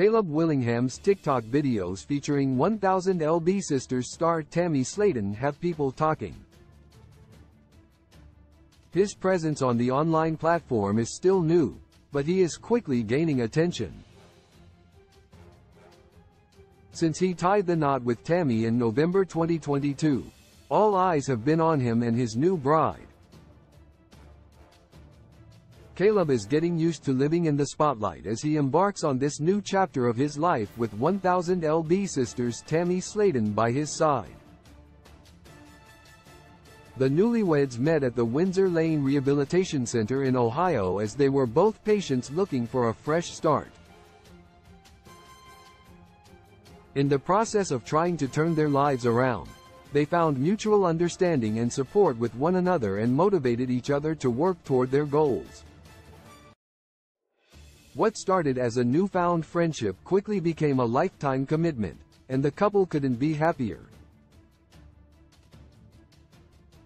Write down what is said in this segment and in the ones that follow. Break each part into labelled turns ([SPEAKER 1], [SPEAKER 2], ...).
[SPEAKER 1] Caleb Willingham's TikTok videos featuring 1000 LB Sisters star Tammy Slaton have people talking. His presence on the online platform is still new, but he is quickly gaining attention. Since he tied the knot with Tammy in November 2022, all eyes have been on him and his new bride. Caleb is getting used to living in the spotlight as he embarks on this new chapter of his life with 1000 LB sisters Tammy Slaton by his side. The newlyweds met at the Windsor Lane Rehabilitation Center in Ohio as they were both patients looking for a fresh start. In the process of trying to turn their lives around, they found mutual understanding and support with one another and motivated each other to work toward their goals. What started as a newfound friendship quickly became a lifetime commitment, and the couple couldn't be happier.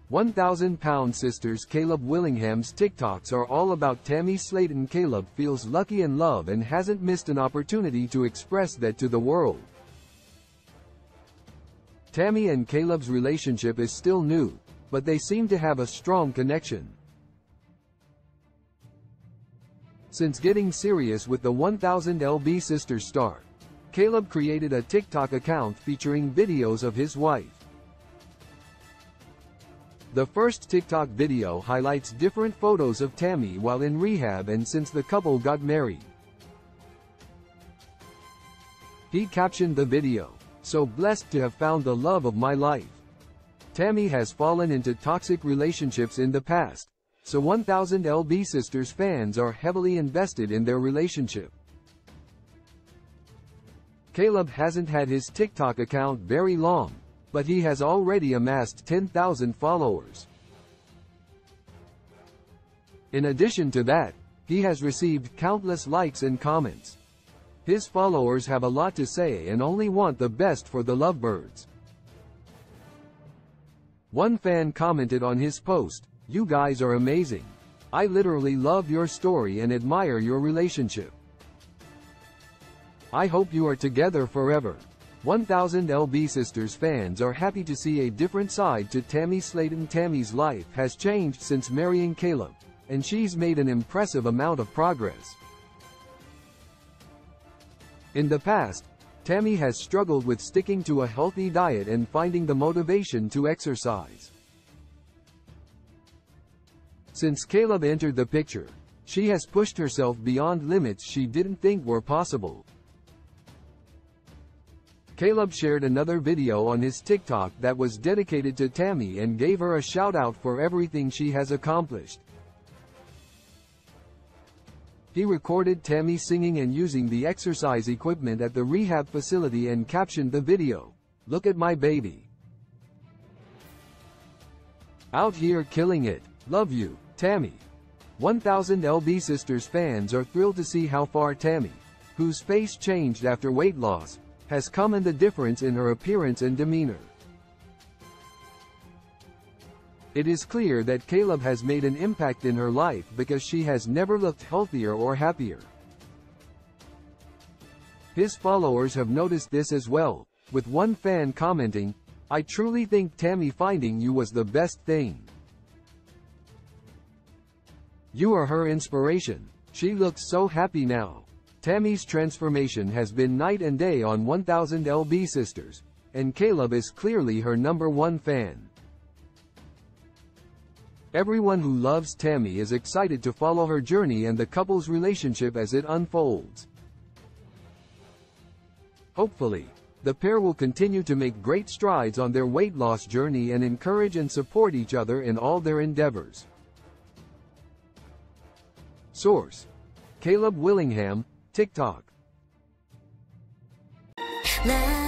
[SPEAKER 1] 1000 Pound Sisters Caleb Willingham's TikToks are all about Tammy Slaton. Caleb feels lucky in love and hasn't missed an opportunity to express that to the world. Tammy and Caleb's relationship is still new, but they seem to have a strong connection. Since getting serious with the 1000 LB sister star, Caleb created a TikTok account featuring videos of his wife. The first TikTok video highlights different photos of Tammy while in rehab and since the couple got married. He captioned the video, so blessed to have found the love of my life. Tammy has fallen into toxic relationships in the past, so 1000 LB Sisters fans are heavily invested in their relationship. Caleb hasn't had his TikTok account very long, but he has already amassed 10,000 followers. In addition to that, he has received countless likes and comments. His followers have a lot to say and only want the best for the lovebirds. One fan commented on his post, You guys are amazing. I literally love your story and admire your relationship. I hope you are together forever. 1000 LB Sisters fans are happy to see a different side to Tammy Slaton. Tammy's life has changed since marrying Caleb, and she's made an impressive amount of progress. In the past, Tammy has struggled with sticking to a healthy diet and finding the motivation to exercise. Since Caleb entered the picture, she has pushed herself beyond limits she didn't think were possible. Caleb shared another video on his TikTok that was dedicated to Tammy and gave her a shout out for everything she has accomplished. He recorded Tammy singing and using the exercise equipment at the rehab facility and captioned the video, Look at my baby. Out here killing it. Love you, Tammy. 1000 LB Sisters fans are thrilled to see how far Tammy, whose face changed after weight loss, has come and the difference in her appearance and demeanor. It is clear that Caleb has made an impact in her life because she has never looked healthier or happier. His followers have noticed this as well, with one fan commenting, I truly think Tammy finding you was the best thing. You are her inspiration. She looks so happy now. Tammy's transformation has been night and day on 1000 LB Sisters, and Caleb is clearly her number one fan. Everyone who loves Tammy is excited to follow her journey and the couple's relationship as it unfolds. Hopefully, the pair will continue to make great strides on their weight loss journey and encourage and support each other in all their endeavors. Source. Caleb Willingham, TikTok.
[SPEAKER 2] Love